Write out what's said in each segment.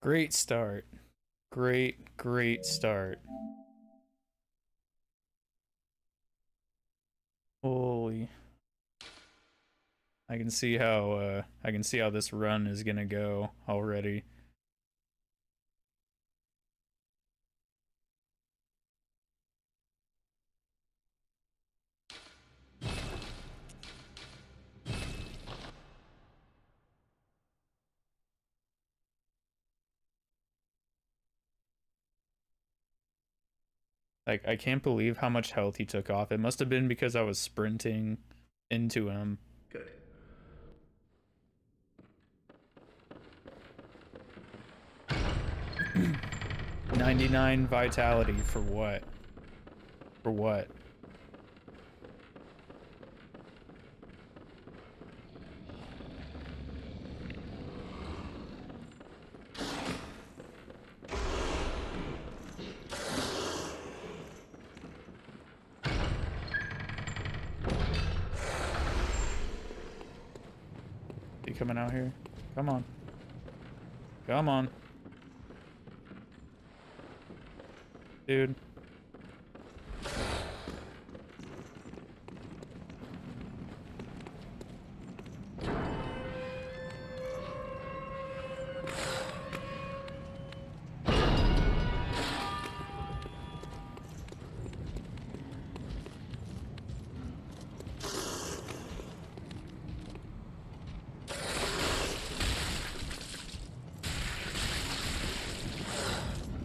Great start. Great, great start. Holy. I can see how uh I can see how this run is gonna go already. Like, I can't believe how much health he took off. It must have been because I was sprinting into him. Good. 99 vitality for what? For what? Out here? Come on. Come on. Dude.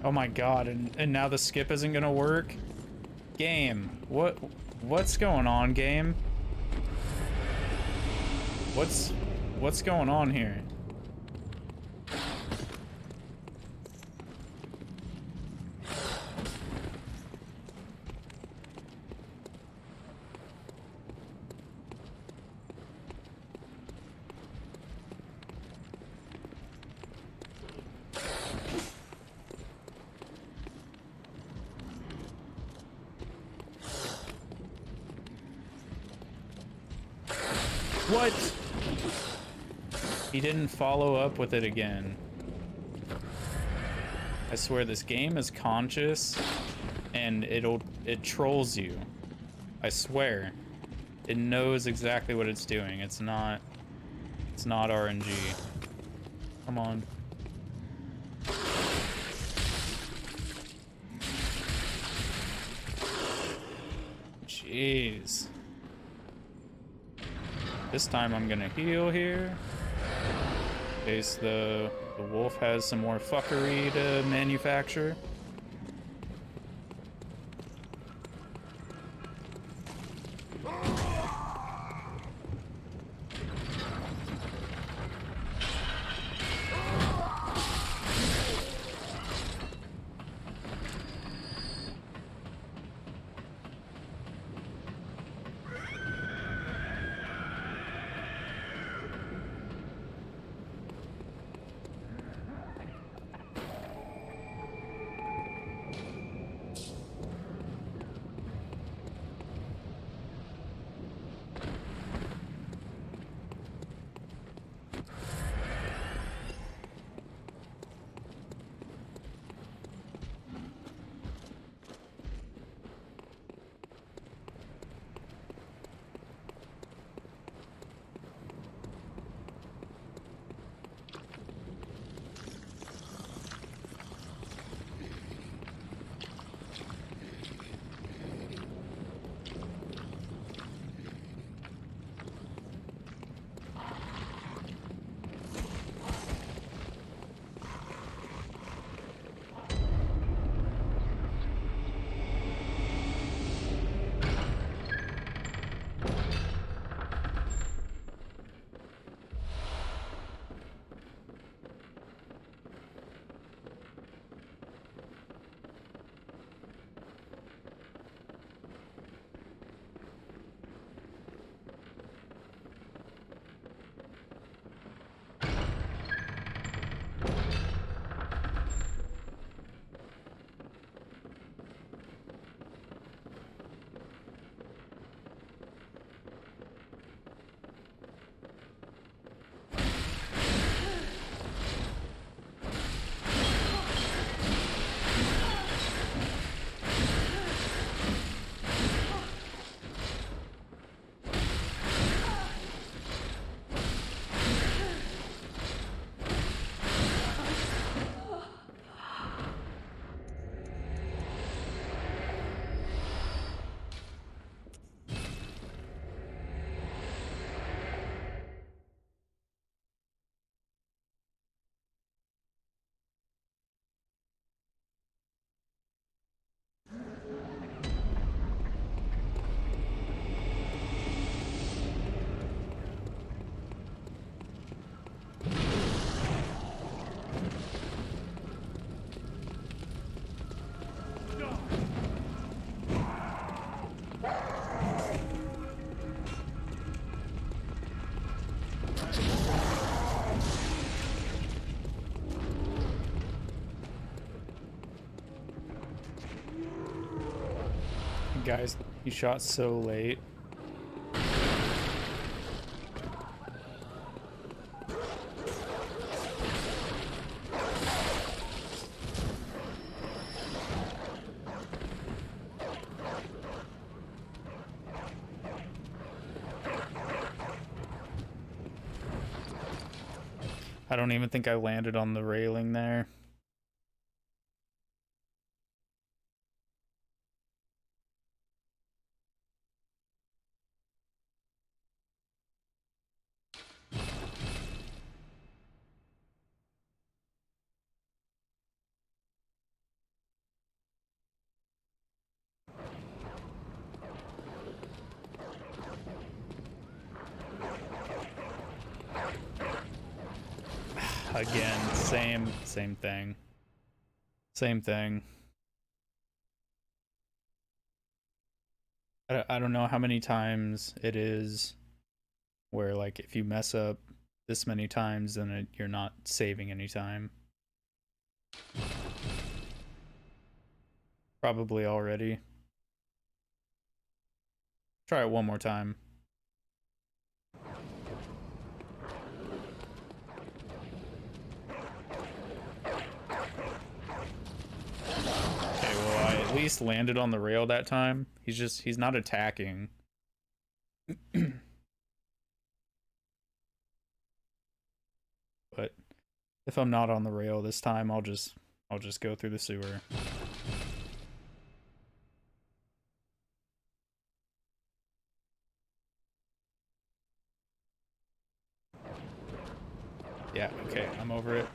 Oh my god, and, and now the skip isn't gonna work? Game, what what's going on, game? What's what's going on here? What? He didn't follow up with it again. I swear this game is conscious and it'll it trolls you. I swear. It knows exactly what it's doing. It's not it's not RNG. Come on. Jeez. This time I'm gonna heal here. In case the, the wolf has some more fuckery to manufacture. Guys, you shot so late. I don't even think I landed on the railing there. Again, same same thing. Same thing. I, don't know how many times it is where like if you mess up this many times then it, you're not saving any time. Probably already. Try it one more time. at least landed on the rail that time. He's just, he's not attacking. but if I'm not on the rail this time, I'll just, I'll just go through the sewer. Yeah, okay, I'm over it.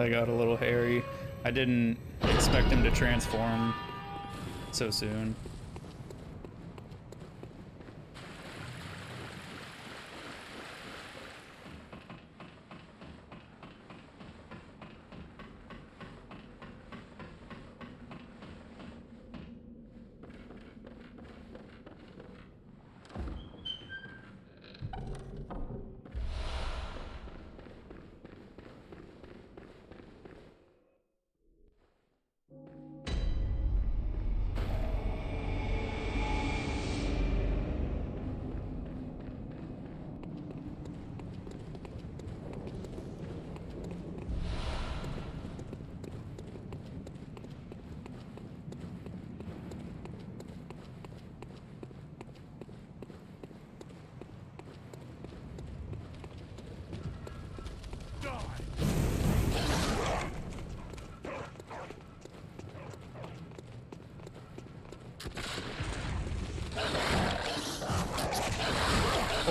I got a little hairy. I didn't expect him to transform so soon.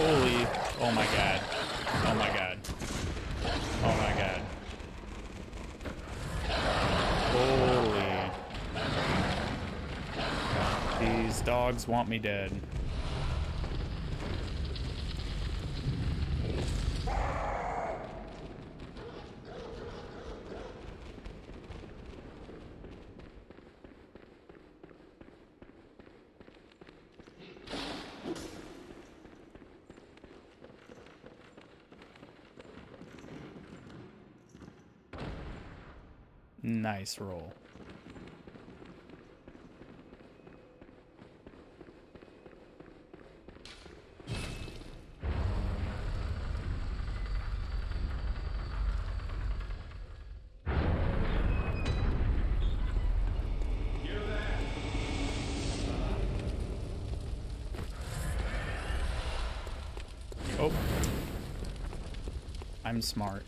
Oh my god. Oh my god. Oh my god. Holy. These dogs want me dead. Nice roll. Oh. I'm smart.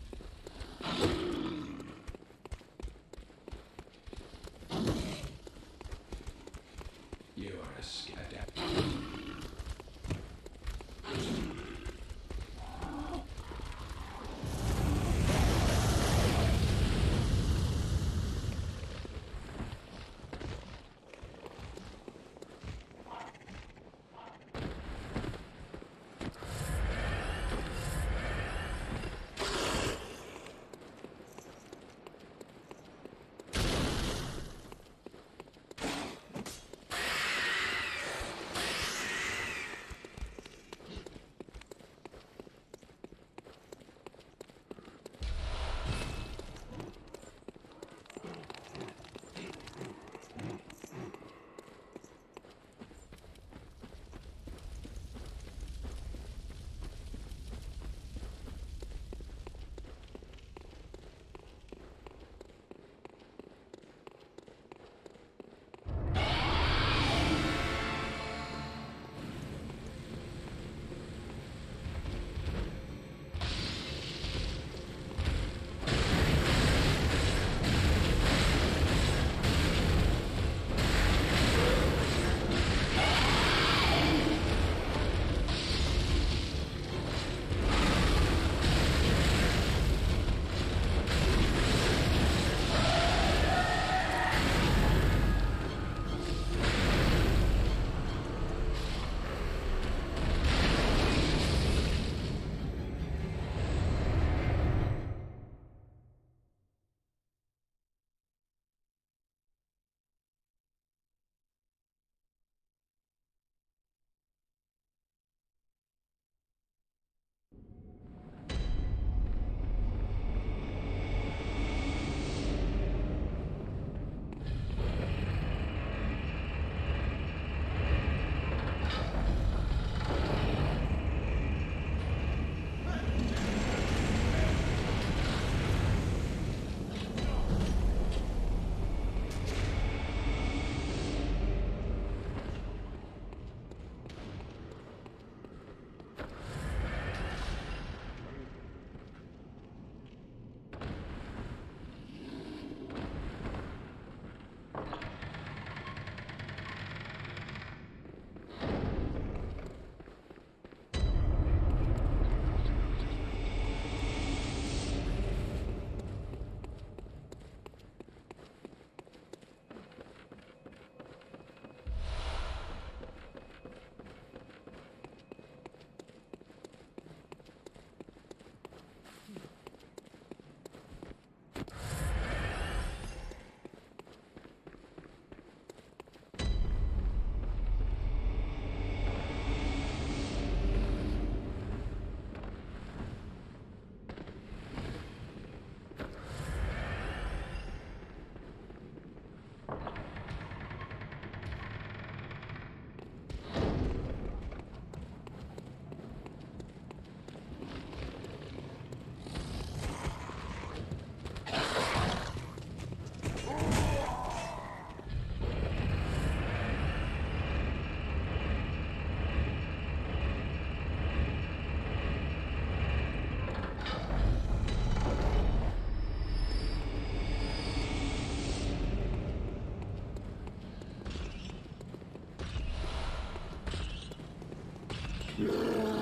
Yeah.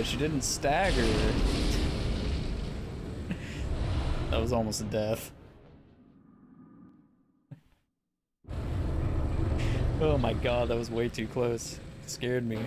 She didn't stagger. that was almost a death. Oh my god, that was way too close. It scared me.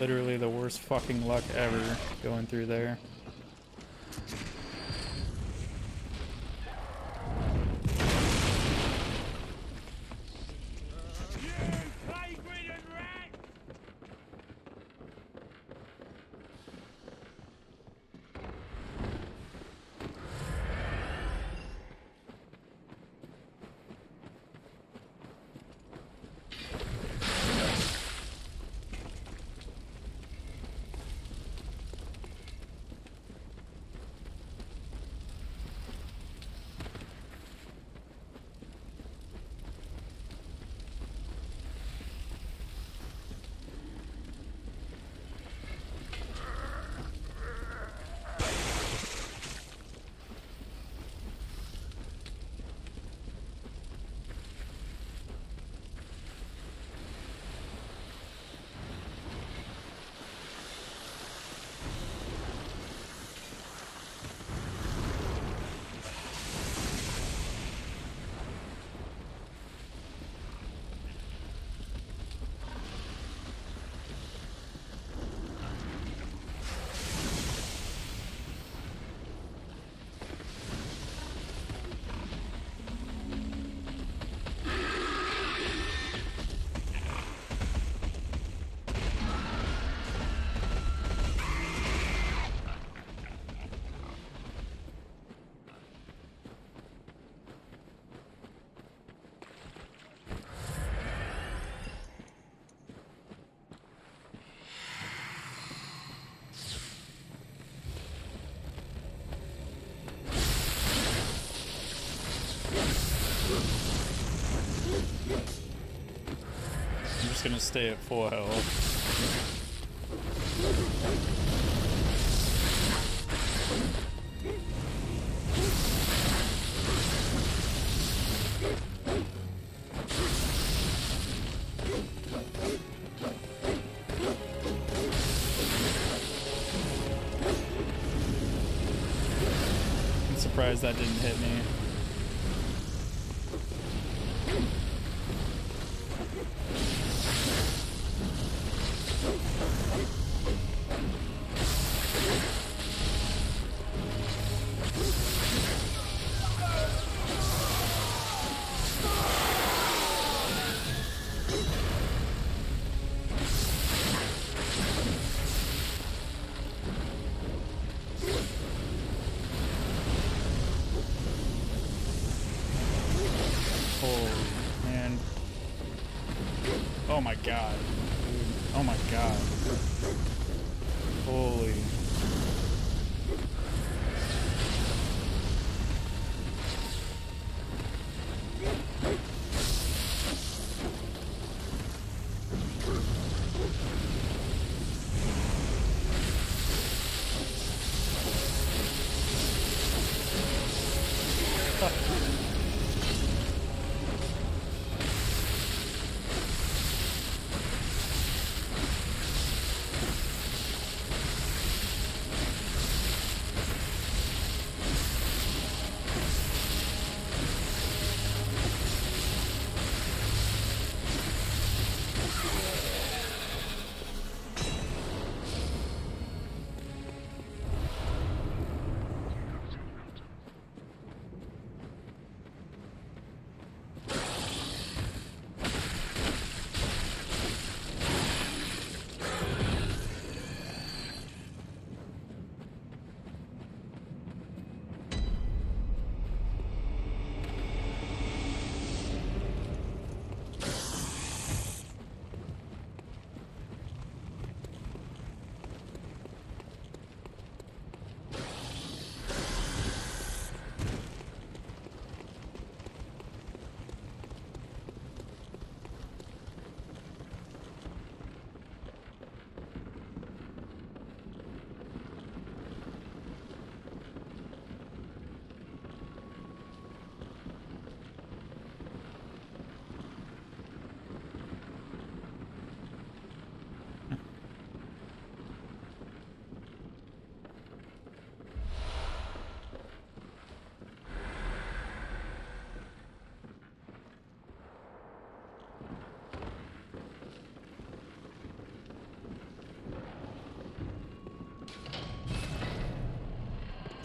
Literally the worst fucking luck ever going through there. gonna stay at 4 health. that didn't hit me.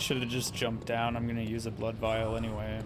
Should have just jumped down. I'm gonna use a blood vial anyway.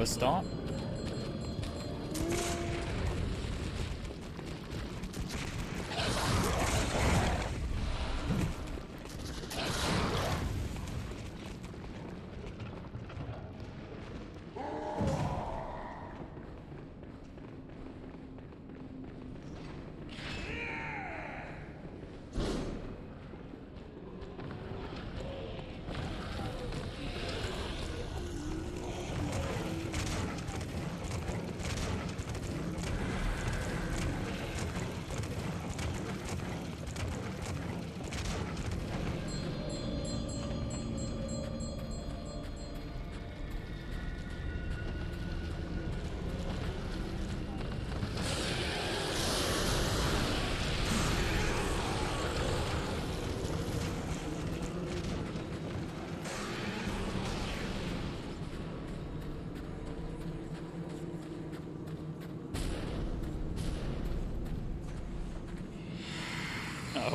Uh,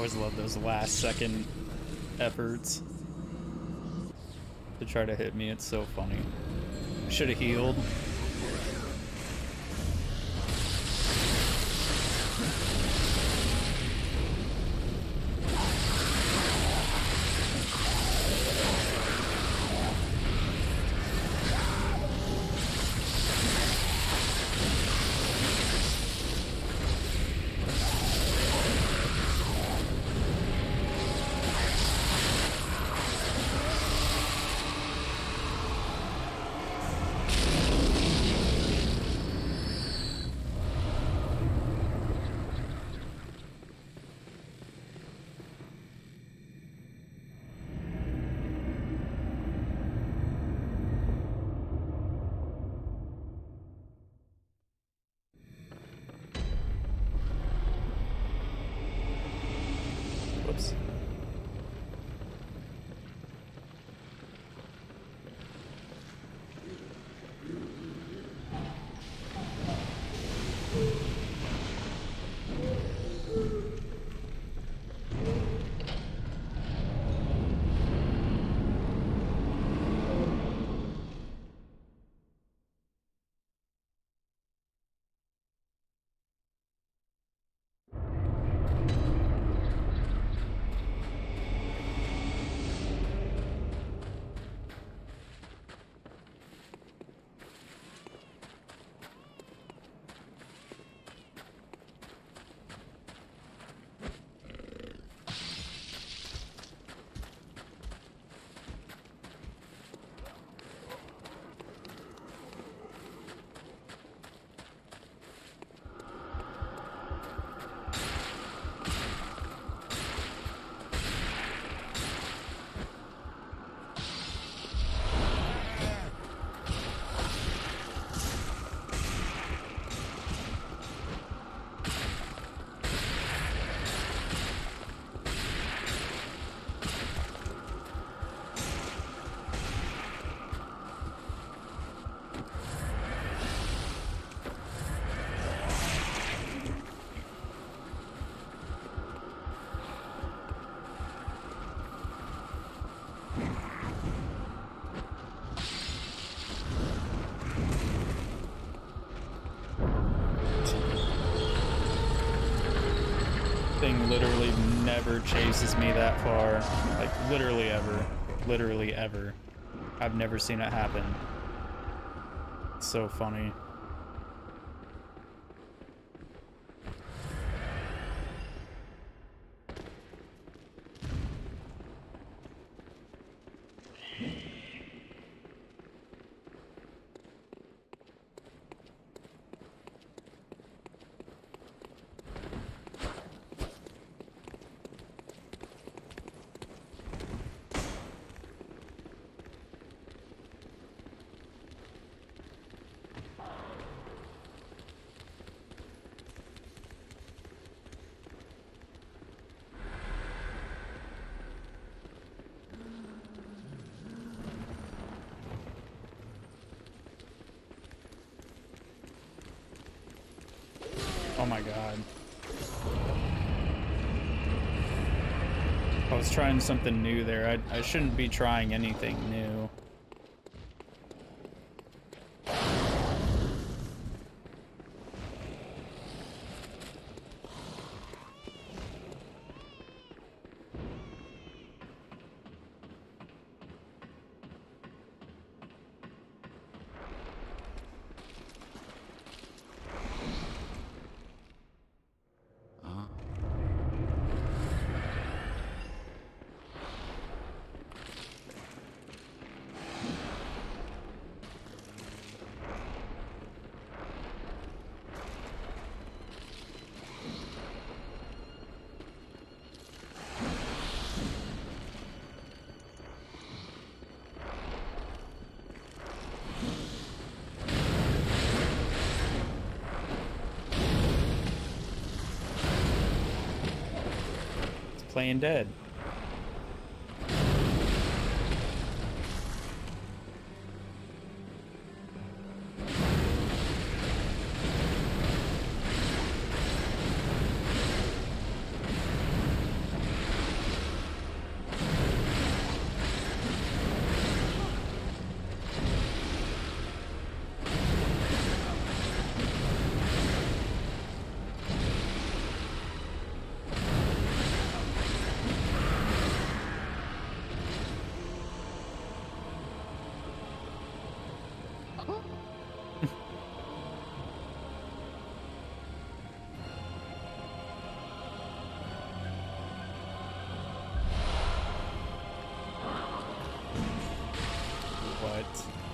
always love those last second efforts to try to hit me. It's so funny. Should have healed. Literally never chases me that far. Like, literally ever. Literally ever. I've never seen it happen. It's so funny. Oh my god. I was trying something new there. I, I shouldn't be trying anything new. Playing dead. What?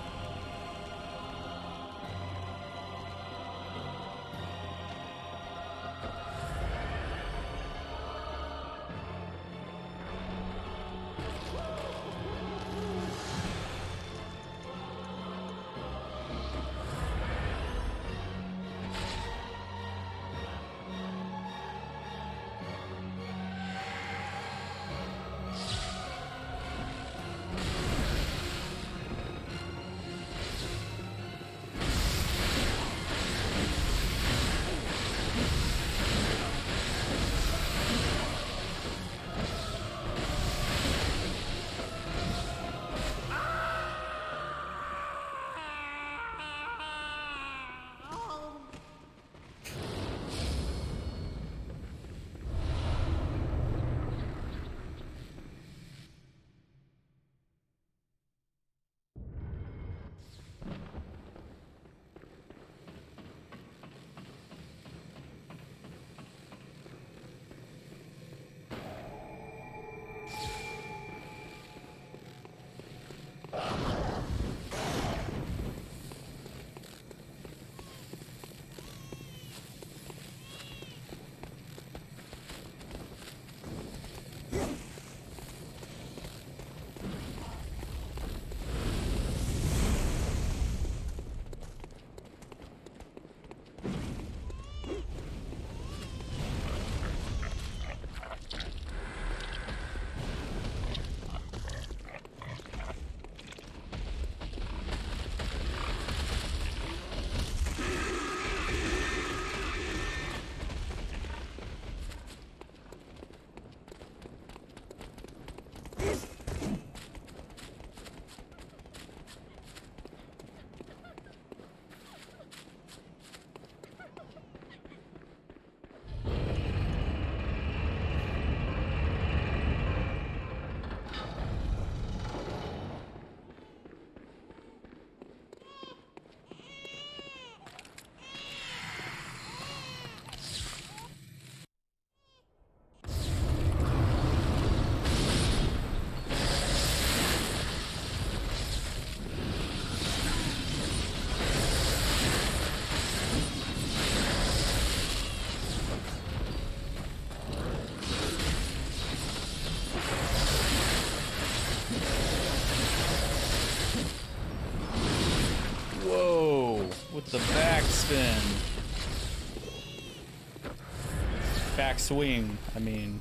Swing, I mean.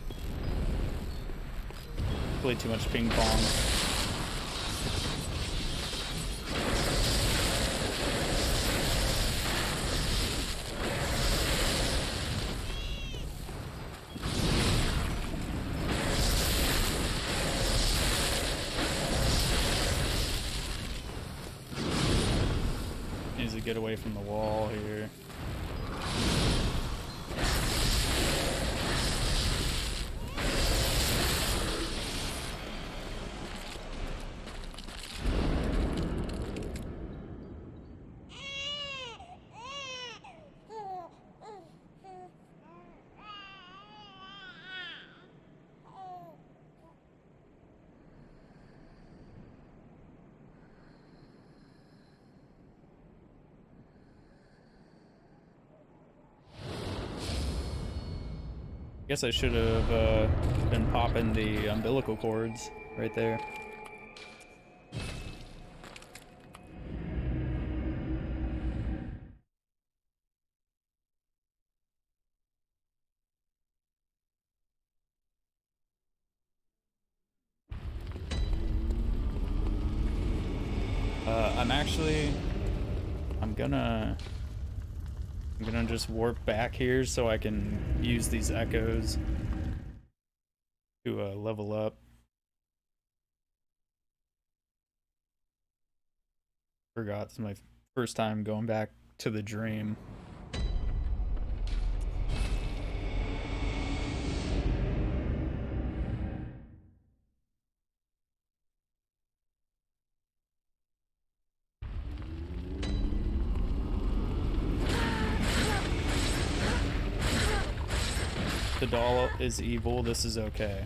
Play too much ping pong. Needs to get away from the wall here. Guess I should have uh, been popping the umbilical cords right there. Just warp back here so I can use these echoes to uh, level up. Forgot it's my first time going back to the dream. Is evil, this is okay.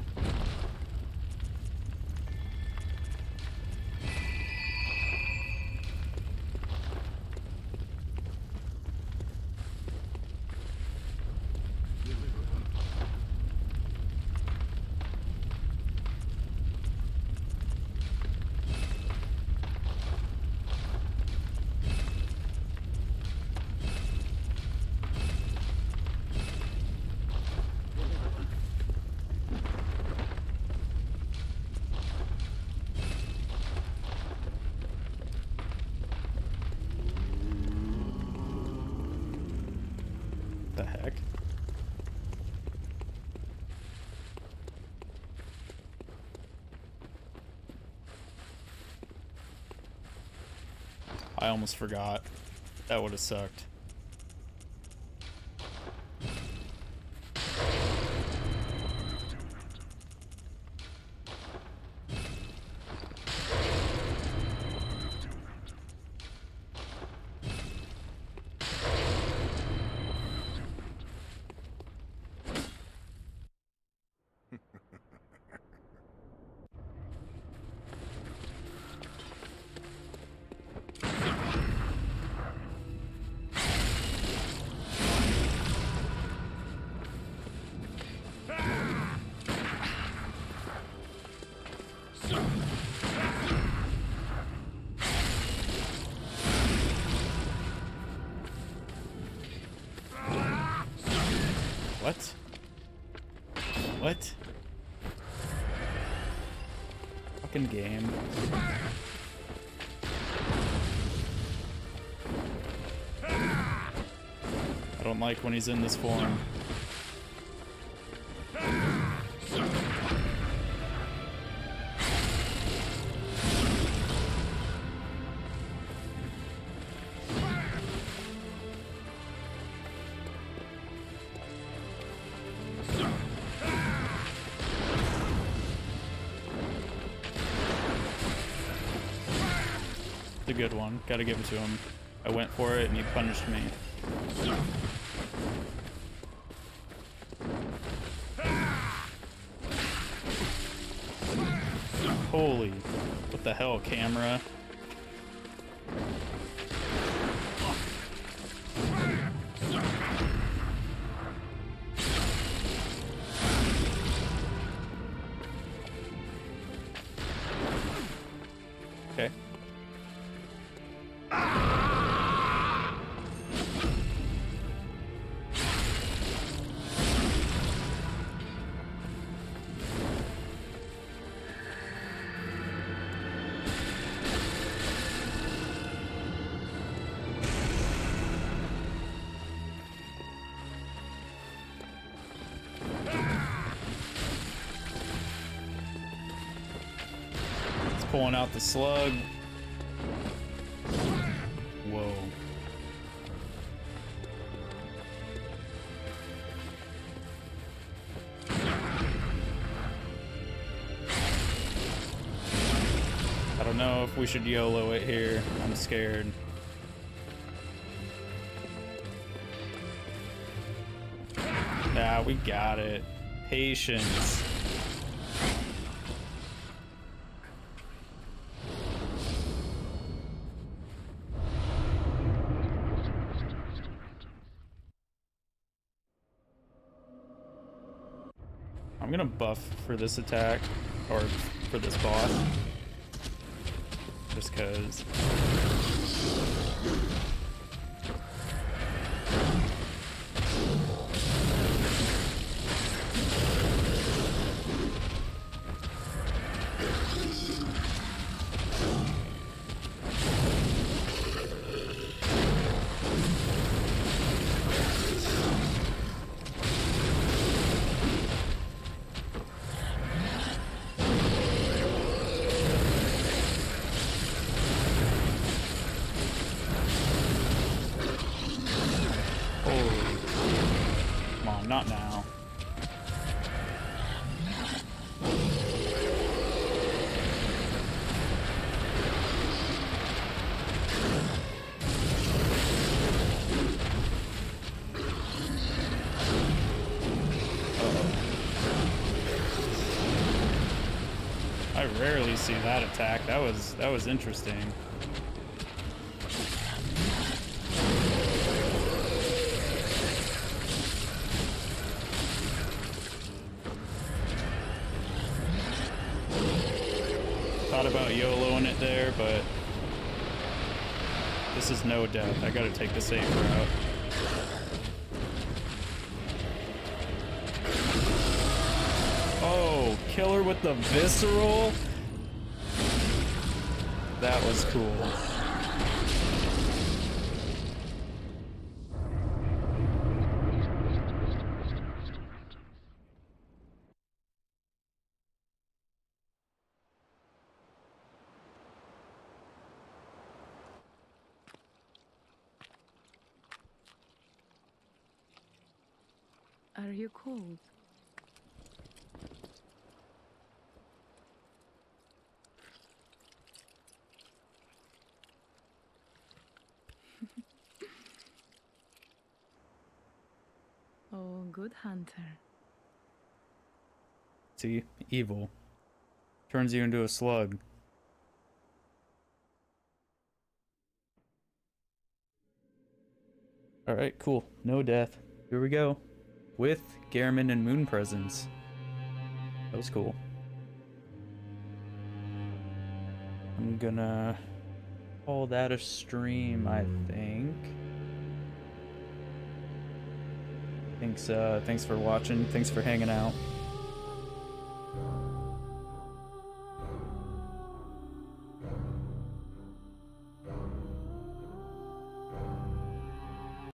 Almost forgot. That would have sucked. Fucking game. I don't like when he's in this form. One. Gotta give it to him. I went for it and he punished me. Holy, what the hell, camera? Pulling out the slug. Whoa. I don't know if we should YOLO it here. I'm scared. Nah, we got it. Patience. I'm gonna buff for this attack, or for this boss. Just cause. See that attack. That was that was interesting. Thought about YOLOing it there, but this is no death. I gotta take the safe route. Oh, killer with the visceral? That was cool. Are you cold? oh, good hunter. See? Evil. Turns you into a slug. Alright, cool. No death. Here we go. With Gehrman and Moon presence. That was cool. I'm gonna call that a stream, I think. Thanks, uh, thanks for watching. Thanks for hanging out.